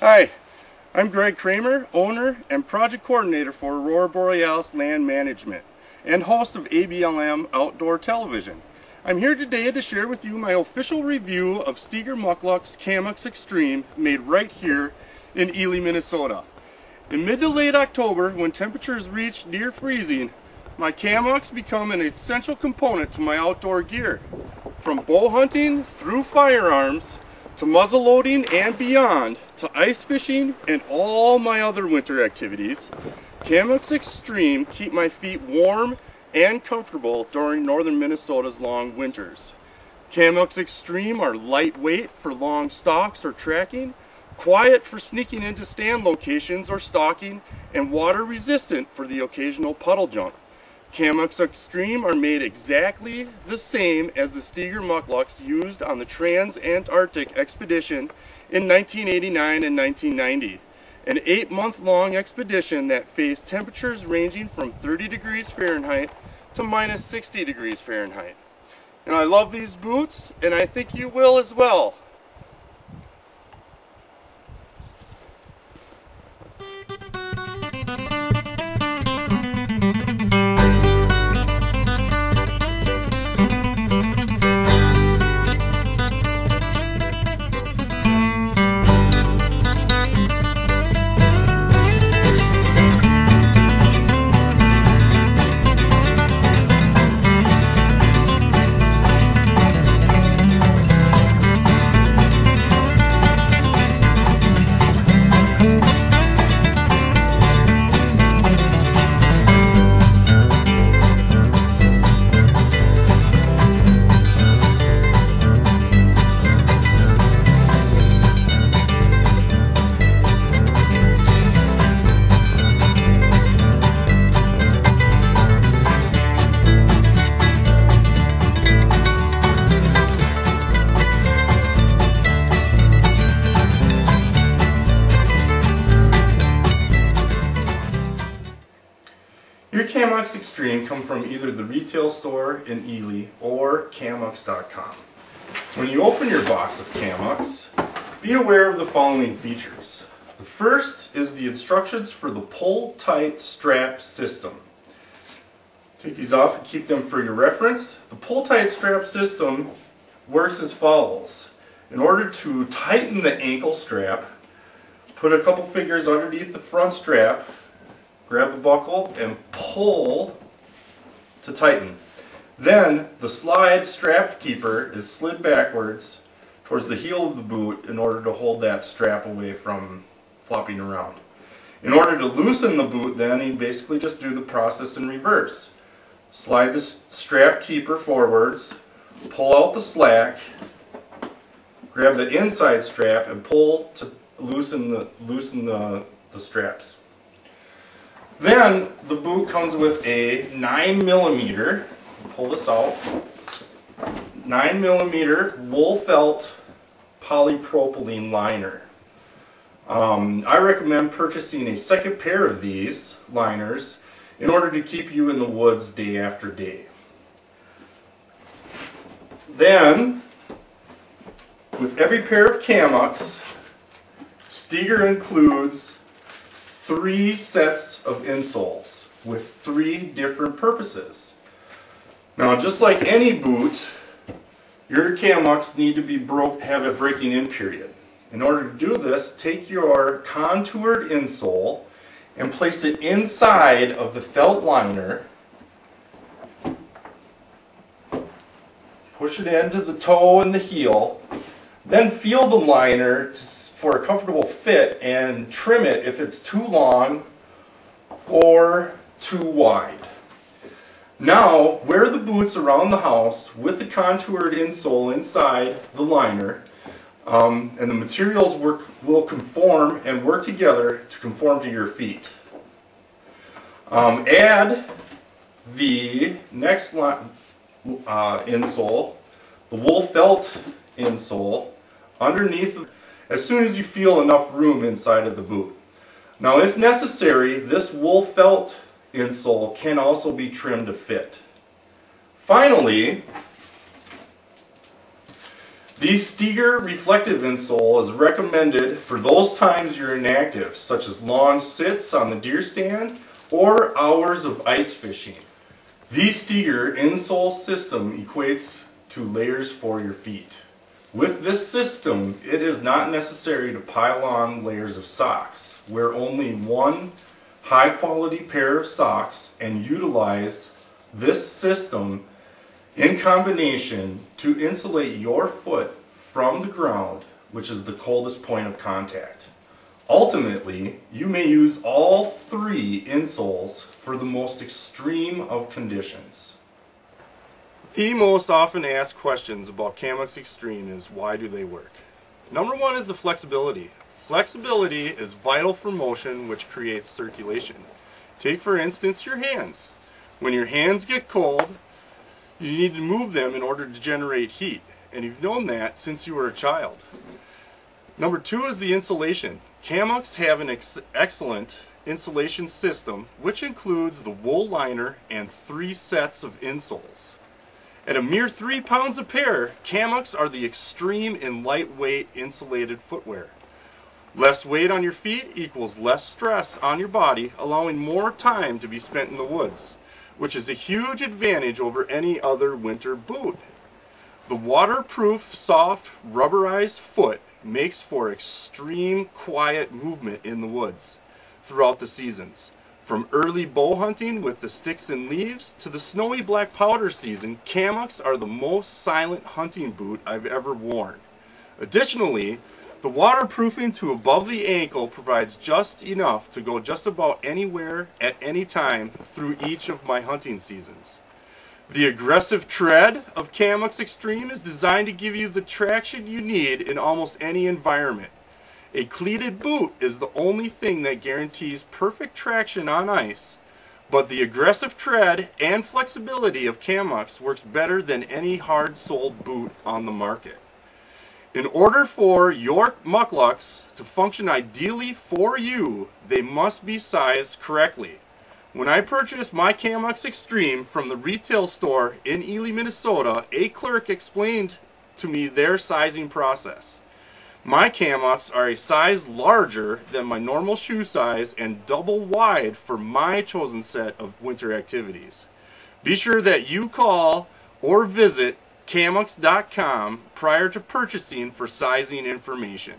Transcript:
Hi, I'm Gregg Cramer, owner and project coordinator for Aurora Borealis Land Management and host of ABLM Outdoor Television. I'm here today to share with you my official review of Steger Mukluks Camuks Xtreme made right here in Ely, Minnesota. In mid to late October, when temperatures reach near freezing, my Camuks become an essential component to my outdoor gear. From bow hunting through firearms to muzzle loading and beyond to ice fishing and all my other winter activities, Camuks Xtreme keep my feet warm and comfortable during northern Minnesota's long winters. Camuks Xtreme are lightweight for long stalks or tracking, quiet for sneaking into stand locations or stalking, and water resistant for the occasional puddle jump. Camuks Xtreme are made exactly the same as the Steger Mukluks used on the Trans-Antarctic Expedition in 1989 and 1990. An eight-month-long expedition that faced temperatures ranging from 30 degrees Fahrenheit to minus 60 degrees Fahrenheit. And I love these boots, and I think you will as well. Camuks Xtreme come from either the retail store in Ely or Camuks.com. When you open your box of Camuks, be aware of the following features. The first is the instructions for the pull-tight strap system. Take these off and keep them for your reference. The pull-tight strap system works as follows. In order to tighten the ankle strap, put a couple fingers underneath the front strap grab a buckle and pull to tighten. Then the slide strap keeper is slid backwards towards the heel of the boot in order to hold that strap away from flopping around. In order to loosen the boot then you basically just do the process in reverse. Slide the strap keeper forwards, pull out the slack, grab the inside strap and pull to loosen the, loosen the, the straps. Then the boot comes with a 9 millimeter, pull this out, 9 millimeter wool felt polypropylene liner. Um, I recommend purchasing a second pair of these liners in order to keep you in the woods day after day. Then, with every pair of Camuks, Steger includes three sets of insoles with three different purposes. Now, just like any boot, your Camuks need to be broke, have a breaking in period. In order to do this, take your contoured insole and place it inside of the felt liner. Push it into the toe and the heel. Then feel the liner to for a comfortable fit and trim it if it's too long or too wide. Now, wear the boots around the house with the contoured insole inside the liner um, and the materials work, will conform and work together to conform to your feet. Um, add the next uh, insole, the wool felt insole, underneath as soon as you feel enough room inside of the boot. Now if necessary, this wool felt insole can also be trimmed to fit. Finally, The Steger reflective insole is recommended for those times you're inactive, such as long sits on the deer stand or hours of ice fishing. The Steger insole system equates to layers for your feet. With this system, it is not necessary to pile on layers of socks. Wear only one high quality pair of socks and utilize this system in combination to insulate your foot from the ground, which is the coldest point of contact. Ultimately, you may use all three insoles for the most extreme of conditions. The most often asked questions about Camuks Xtreme is why do they work? Number one is the flexibility. Flexibility is vital for motion which creates circulation. Take for instance your hands. When your hands get cold, you need to move them in order to generate heat. And you've known that since you were a child. Number two is the insulation. Camuks have an ex excellent insulation system which includes the wool liner and three sets of insoles. At a mere three pounds a pair, Camuks are the extreme in lightweight insulated footwear. Less weight on your feet equals less stress on your body, allowing more time to be spent in the woods, which is a huge advantage over any other winter boot. The waterproof, soft, rubberized foot makes for extreme quiet movement in the woods throughout the seasons. From early bow hunting with the sticks and leaves to the snowy black powder season, Camuks are the most silent hunting boot I've ever worn. Additionally, the waterproofing to above the ankle provides just enough to go just about anywhere at any time through each of my hunting seasons. The aggressive tread of Camuks Xtreme is designed to give you the traction you need in almost any environment. A cleated boot is the only thing that guarantees perfect traction on ice, but the aggressive tread and flexibility of Camuks works better than any hard-soled boot on the market. In order for your mukluks to function ideally for you, they must be sized correctly. When I purchased my Camuks Xtreme from the retail store in Ely, Minnesota, a clerk explained to me their sizing process. My Camuks are a size larger than my normal shoe size and double wide for my chosen set of winter activities. Be sure that you call or visit camuks.com prior to purchasing for sizing information.